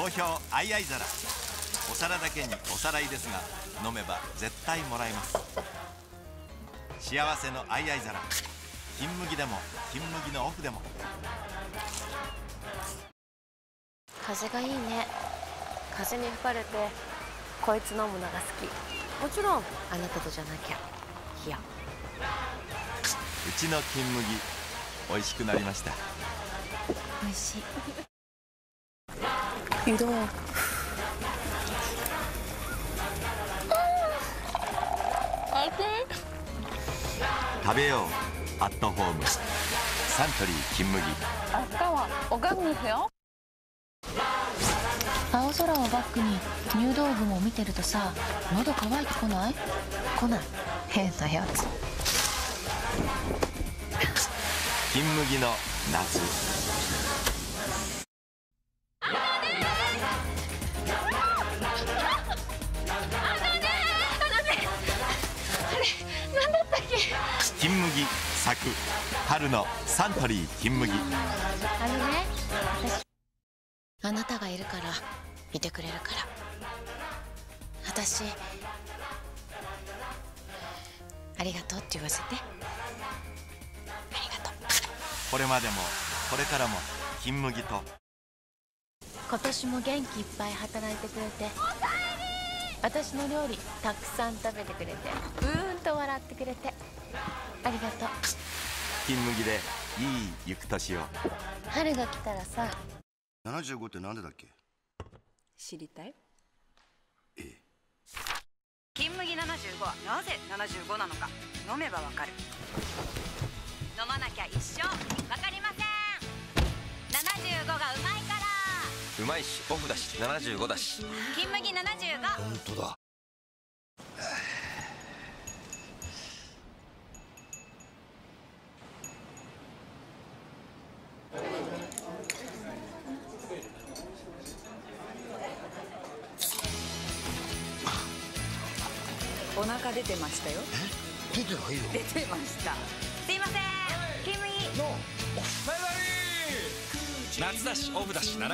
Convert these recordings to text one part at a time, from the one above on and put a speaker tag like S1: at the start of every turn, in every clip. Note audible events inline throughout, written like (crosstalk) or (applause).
S1: 好評アイアイ皿。お皿だけにおさらいですが飲めば絶対もらえます。幸せのアイアイ皿。金麦でも金麦のオフでも。
S2: 風がいいね。風に吹かれてこいつ飲むのが好き。もちろんあなたとじゃなきゃいや
S1: うちの金麦美味しくなりました。
S2: 美味しい湯豆腐
S1: 食べようアットホームサントリー金麦。
S3: 明日はおかずですよ。
S4: 青空をバックに入道雲を見てるとさ喉乾いてこない？
S2: 来ない。変なやつ。
S1: 金麦の夏咲く春のサントリー金麦。
S2: あのね私あなたがいるからいてくれるから。私ありがとうって言わせて。ありがとう。
S1: これまでもこれからも金麦と。
S2: 今年も元気いっぱい働いてくれて。私の料理たくさん食べてくれて。うーんと笑ってくれてありがとう。
S1: 金麦でいい行く年を。
S2: 春が来たらさ。
S5: 75ってなんでだっけ？
S3: 知りたい？
S6: 金麦75はなぜ75なのか。飲めばわかる。飲まなきゃ一生。わかりません。75がうまいから。
S7: うまいしオフだし75だし。
S6: 金麦75
S5: 本当だ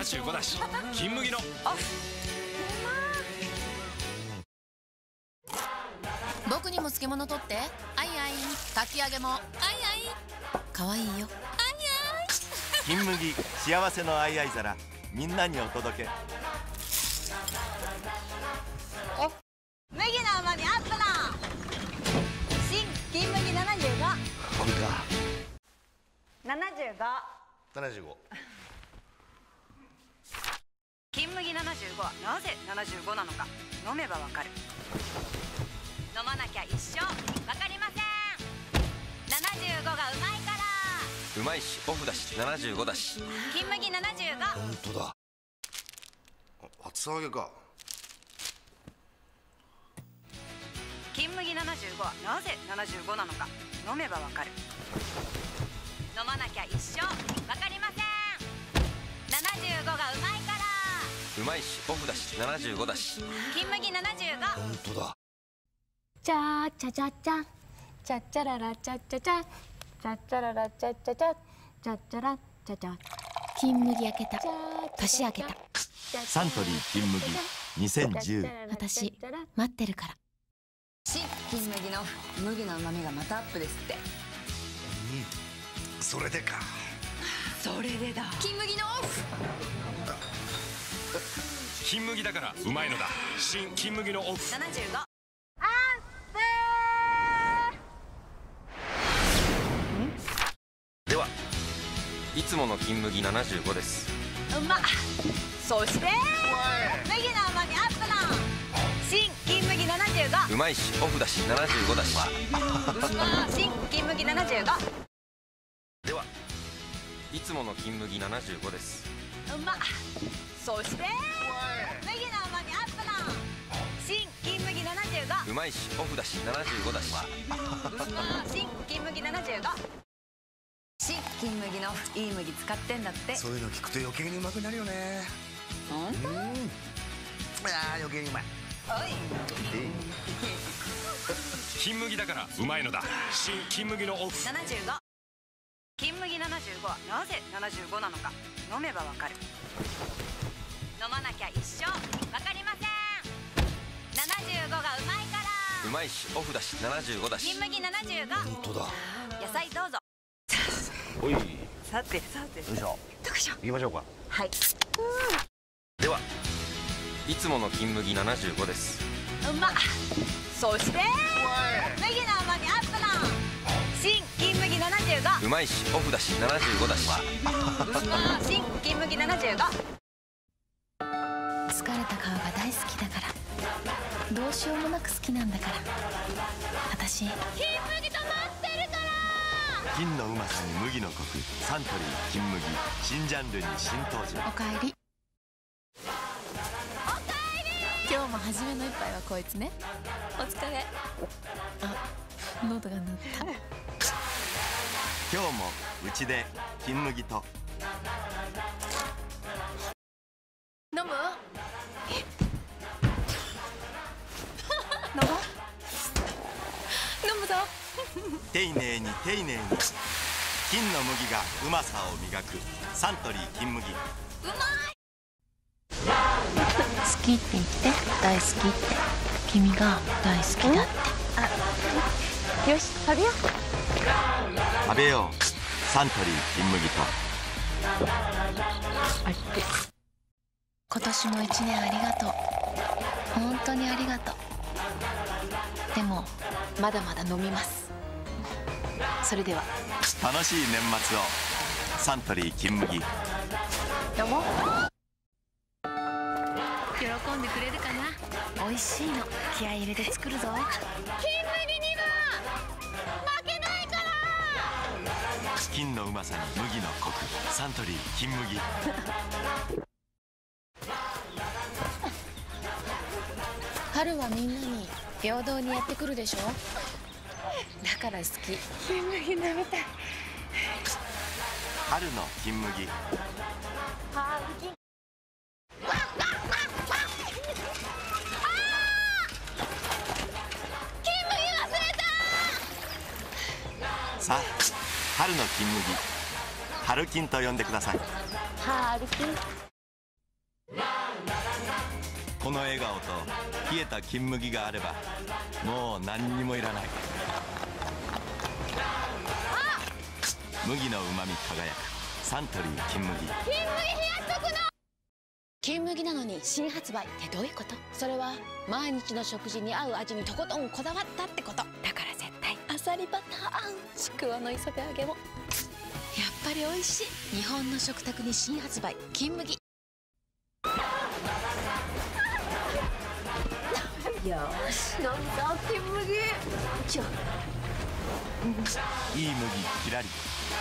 S7: 75だし金麦の。
S4: 僕にも漬物取って。あいあいかき揚げもあいあいかわいいよ。
S1: 金麦幸せのあいあい皿。みんなにお届け。
S6: 麦の甘みアップな新金麦75
S5: これだ。
S6: 75
S5: 75
S6: 金麦75はなぜ75なのか。飲めばわかる。飲まなきゃ一生。わかりません。75がうまいから。
S7: うまいしオフだし。75だし。
S6: 金麦75
S5: 本当だ。あ厚揚げか。
S6: 金麦75はなぜ75なのか。飲めばわかる。飲まなきゃ一生。わかりません。75がうまいから
S7: うまいしオフだし75だし。
S6: 金麦75
S5: 本当だ。
S2: チャーチャチャチャ。チャチャララチャチャチャ。チャチャララチャチャチャ。チャチャラチャチャ。金麦焼けた。年明けた。
S1: サントリー金麦2010
S2: 私待ってるから
S3: 新金麦の麦の旨味がまたアップですって
S5: それでか
S3: それでだ金麦のオフ
S7: 金麦だからうまいのだ。新金麦のオフ。
S6: 75
S7: ではいつもの金麦75です。
S6: うまっ。そして麦の甘みアップな新金麦75
S7: うまいしオフだし75だし。
S6: 新金麦75
S7: ではいつもの金麦75です。
S6: うまっ。そして
S7: まいしオフだし75だし。
S6: 新金麦75
S3: 新金麦のいい麦使ってんだって。
S5: そういうの聞くと余計にうまくなるよね。
S3: ほんと
S5: うん。あー余計にうまい。
S7: 金麦だからうまいのだ。新金麦のオフ。
S6: 75金麦75はなぜ75なのか。飲めばわかる。飲まなきゃ一生。わかりませうまい
S7: しオフだし75だし。
S6: 金麦75
S5: 本当だ。
S6: 野菜どうぞ。
S5: おい。よ
S6: さてさて。
S5: いしょ。
S6: どうしよう。
S5: 行きましょうか。
S6: はい。
S7: ではいつもの金麦75です。
S6: うまっ。そして麦の甘みアップの新金麦75
S7: うまいしオフだし75だし。
S6: 新金麦75
S4: 疲れた顔が大好きだからどうしようもなく好きなんだから。私。
S1: 金のうまさに麦のコクサントリー金麦。新ジャンルに新登場。
S4: おかえり。今日も初めの一杯はこいつね。お疲れ。あ喉が鳴った。
S1: 今日もうちで金麦と。
S4: 飲む？
S1: 丁寧に丁寧に。金の麦がうまさを磨く。サントリー金麦。
S4: 好きって言って大好きって。君が大好きだって。よし食べよう。
S1: 食べよう。サントリー金麦と。
S4: 今年も一年ありがとう。本当にありがとう。でもまだまだ飲みますそれでは。
S1: 楽しい年末を。サントリー金麦。
S4: 飲も。う喜んでくれるかな？美味しいの。気合い入れて作るぞ。
S1: 金のうまさに麦のコク。サントリー金麦。(laughs)
S4: 春はみんなに平等にやってくるでしょだから好き。
S1: 春の金麦。さあ春の金麦。春金と呼んでください。この笑顔と冷えた金麦があればもう何にもいらない麦のうまみ輝く。サントリー金麦。
S4: 金麦なのに新発売ってどういうこと？それは毎日の食事に合う味にとことんこだわったってこと。だから絶対。アサリバター合うちくわの磯辺揚げも。やっぱり美味しい。日本の食卓に新発売金麦
S1: いい麦キラリ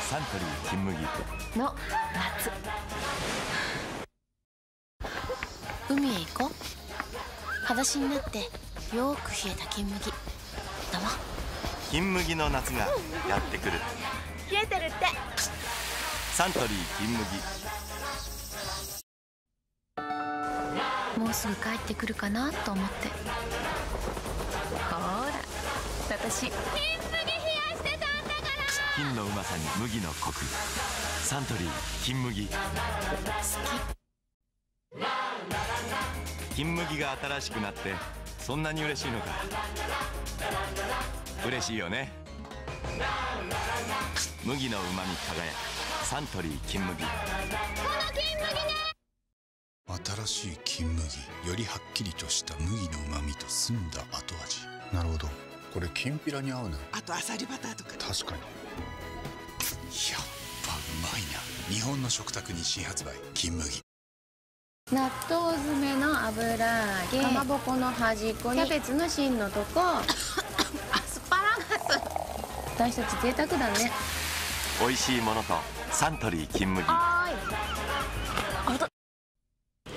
S1: サントリー金麦
S4: の夏。海へ行こう。裸足になってよーく冷えた金麦。だわ。
S1: 金麦の夏がやってくる。
S4: 冷えてるって。
S1: サントリー金麦。
S4: もうすぐ帰ってくるかなと思って。ほーら私
S1: 金のうまさに麦のコク。サントリー金麦。金麦が新しくなってそんなに嬉しいのか。嬉しいよね。麦のうまみ輝く。サントリー金麦。
S8: 新しい金麦。よりはっきりとした麦の旨みと澄んだ後味。なるほどこれきんぴらに合うな
S9: あとアサリバターとか
S8: 確かに。やっぱうまいな。日本の食卓に新発売金麦。
S4: 納豆詰めの油揚げ。かまぼこの端っこに。キャベツの芯のとこ。(coughs) アスパラガス。私たち贅沢だね。
S1: 美味しいものとサントリー金麦。
S4: はーいあとあ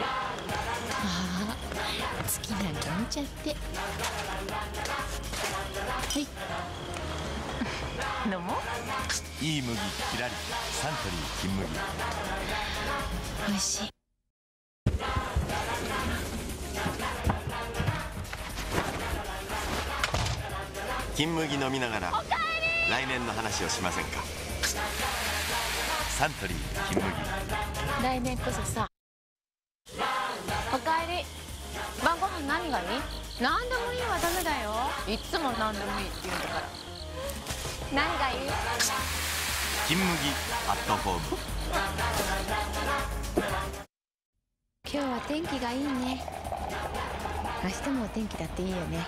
S4: あ好きなんか見ちゃってはい。飲も。う
S1: いい麦キラリサントリー金麦。
S4: 美味しい。
S1: 金麦飲みながら来年の話をしませんか？サントリー金麦。
S4: 来年こそさ。お
S2: 何がいい？何でもいいはダメだよ。いっつも何でもいいって言うんだか。ら何がいい？
S1: 金麦アットホーム。
S2: 今日は天気がいいね。明日もお天気だっていいよね。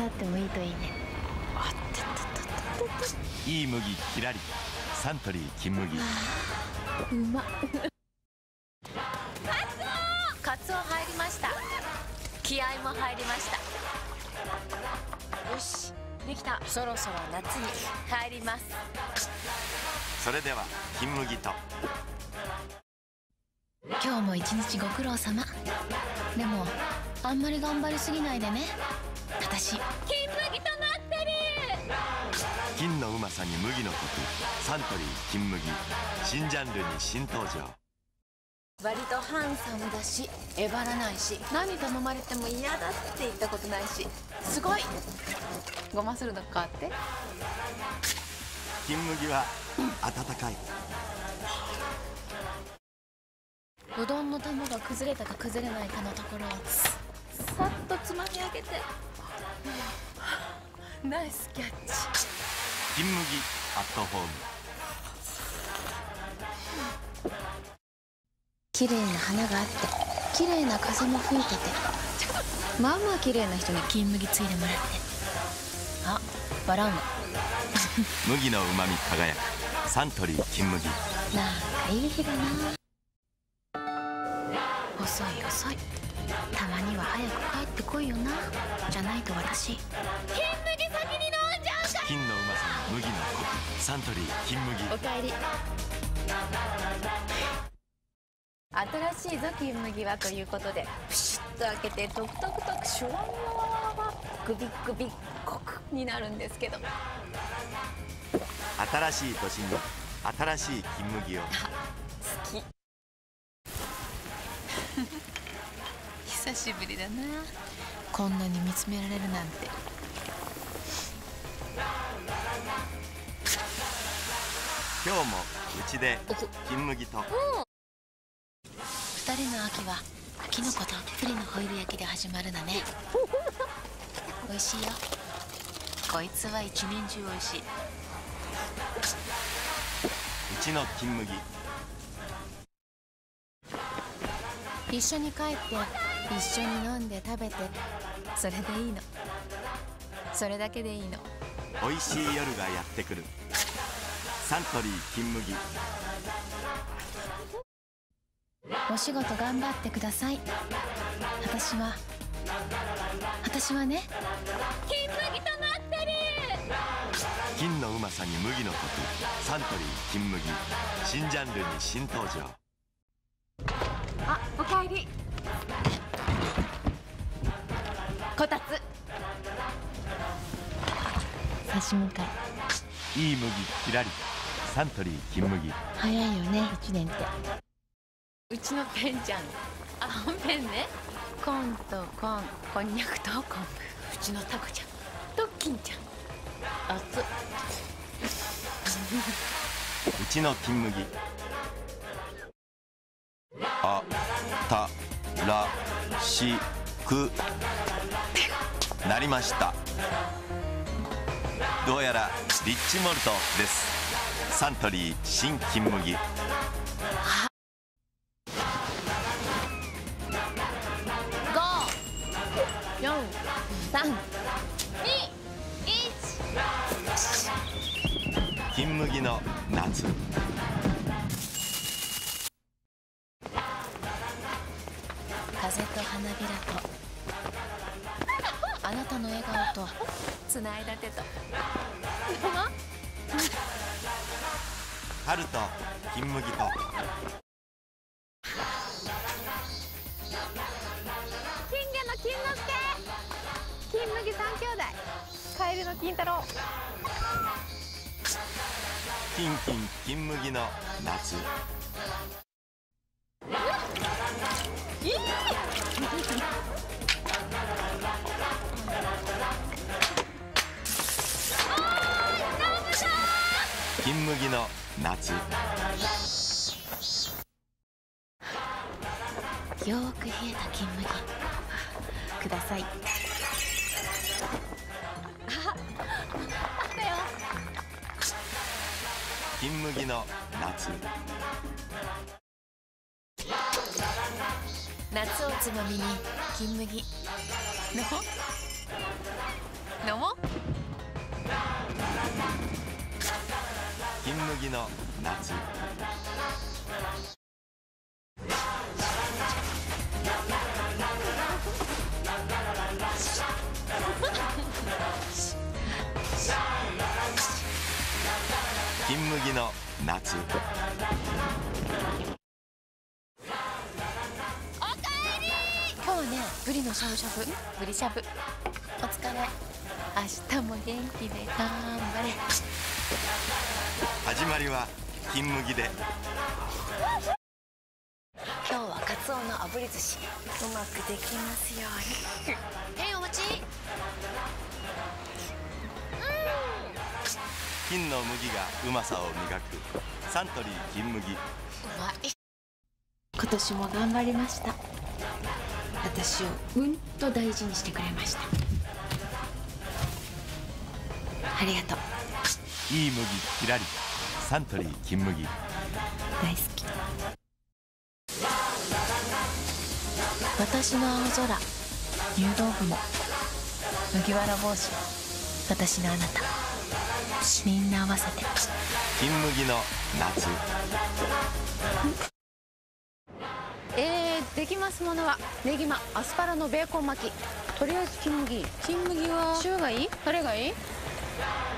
S2: 明後日もいいといいね。あっ
S1: いい麦キラリ。サントリー金麦。
S2: うま
S4: 気合も入りました。よしできた。そろそろ夏に。入ります。
S1: それでは金麦と。
S4: 今日も一日ご苦労様。でもあんまり頑張りすぎないでね。私。金麦となってる。
S1: 金のうまさに麦のコク。サントリー金麦。新ジャンルに新登場
S4: 割とハンサムだしえばらないし何頼まれても嫌だって言ったことないしすごい。ごまするの変わって。
S1: 金麦は温かい。う
S4: どんの玉が崩れたか崩れないかのところをさっとつまみ上げて。(sighs) ナイスキャッチ。
S1: 金麦アットホーム
S2: 綺麗な花があって綺麗な風も吹いててまあまあ綺麗な人に
S4: 金麦ついでもらって。あバランマ (laughs)
S1: 麦のうまみ輝く。サントリー金麦。
S2: なんかいい日だな。
S4: 遅い遅い。たまには早く帰ってこいよな。じゃないと私。金麦先に飲んじゃうか
S1: 金のうまさに麦のコク。サントリー金麦。
S2: おかえり新しいぞ金麦はということでプシュッと開けてトクトクトクシュワワワワワグビッグビッコクになるんですけど
S1: 新しい年に新しい金麦を
S2: 好き
S4: 久しぶりだなこんなに見つめられるなんて
S1: 今日もうちで金麦と
S4: 二人の秋はキノコたっぷりのホイル焼きで始まるのね。美味しいよ。こいつは一年中美味しい。う
S1: ちの金麦。
S4: 一緒に帰って一緒に飲んで食べてそれでいいの。それだけでいいの。
S1: 美味しい夜がやってくる。サントリー金麦
S4: お仕事頑張ってください。私は私はね。金麦となってる。
S1: 金のうまさに麦のコク。サントリー金麦。新ジャンルに新登場。
S2: あおかえり。こたつ。刺身会
S1: い。い麦キラリサントリー金麦。
S2: 早いよね1年ってうちのペンちゃん。あ本ペンね。コンとコンこんにゃくと昆布うちのタコちゃん。と金ちゃん。熱っ。
S1: うちの金麦。あたらしく。なりました。どうやらリッチモルトです。サントリー新金麦夏。
S4: 風と花びらとあなたの笑顔とつないだ手と。
S1: 春と金麦と。
S2: 金魚の金之助。金麦三兄弟。カエルの金太郎
S1: キンキン金麦の夏。金麦の夏。
S4: よーく冷えた金麦。ください。
S1: 金麦の夏。
S4: 夏をつまみに金麦。飲もう。飲もう。
S1: 金麦の夏金麦の夏。
S4: 今日はねブリのしゃぶしゃぶ。ブリしゃぶ。お疲れ。明日も元気で頑張れ。
S1: 始まりは金麦で。
S4: 今日はカツオの炙り寿司。うまくできますように。(laughs) へいお待ち
S1: 金の麦がうまさを磨く。サントリー金麦。
S4: 今年も頑張りました。私をうんと大事にしてくれました。ありがとう。
S1: いい麦きらりサントリー金麦。
S4: 大好き。私の青空。入道雲麦わら帽子。私のあなたみんな合わせて。
S1: 金麦の夏。
S4: えー、できますものはネギマアスパラのベーコン巻き。とりあえず金麦金麦は塩がいいタレがいい？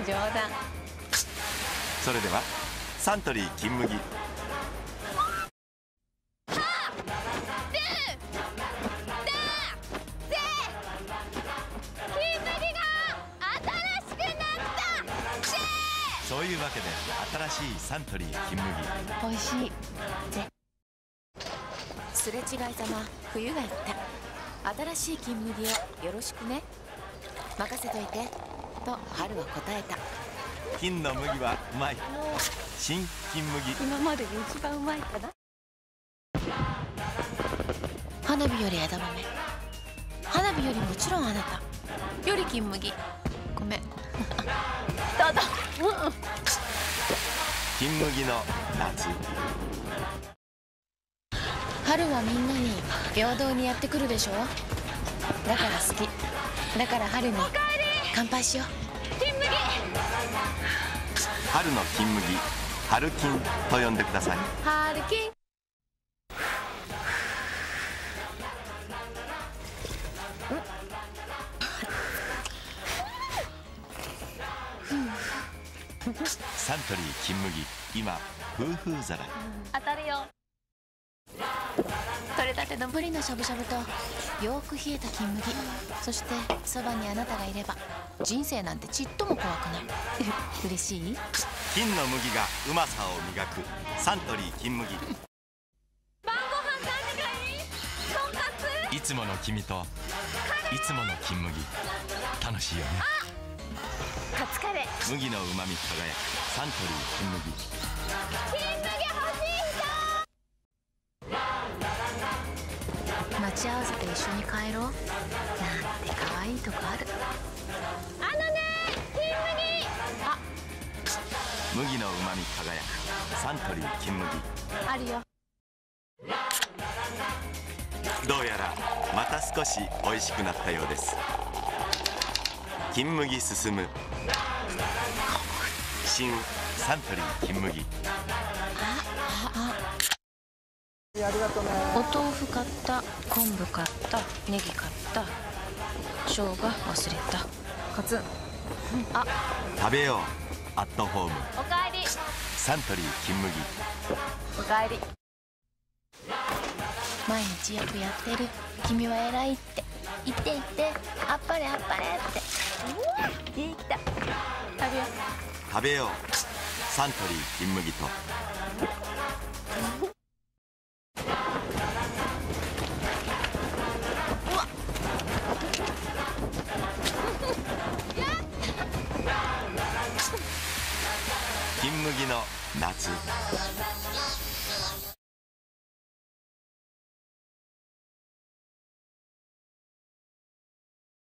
S4: 冗談。
S1: それではサントリー金麦サントリー金麦。
S4: 美味しい。ぜすれ違いざま。冬がやった。新しい金麦をよろしくね。任せといて。と春は答えた。
S1: 金の麦はうまい。新金麦。
S4: 今までで一番うまいかな。花火より枝豆。花火よりもちろんあなた。より金麦。ごめん。どうぞ、うん
S1: 金麦の夏。
S4: 春はみんなに平等にやってくるでしょ？だから好き。だから春に乾杯しよう。
S1: 春の金麦春金と呼んでください。
S4: 春金
S1: サントリー金麦今夫婦皿
S4: 当たるよ。取れたてのブリのしゃぶしゃぶとよく冷えた金麦。そしてそばにあなたがいれば人生なんてちっとも怖くない。(laughs) 嬉しい？
S1: 金の麦がうまさを磨くサントリー金麦。い？つ？もの君といつもの金麦。楽しいよね
S4: カツカレー
S1: 麦のうまみ輝く。サントリー金麦。
S4: 待ち合わせて一緒に帰ろう。なんて可愛いとこある。あのね金麦。あ。
S1: 麦のうまみ輝く。サントリー金麦。
S4: あるよ。
S1: どうやらまた少し美味しくなったようです。金麦進む新サントリー金麦。
S4: お豆腐買った昆布買ったネギ買った生姜忘れたカツンあ
S1: 食べようアットホーム
S4: おかえり
S1: サントリー金麦
S4: おかえり毎日よくやってる君は偉いって言って言ってあっぱれあっぱれってうわできた
S1: 食べようサントリー「金麦」と。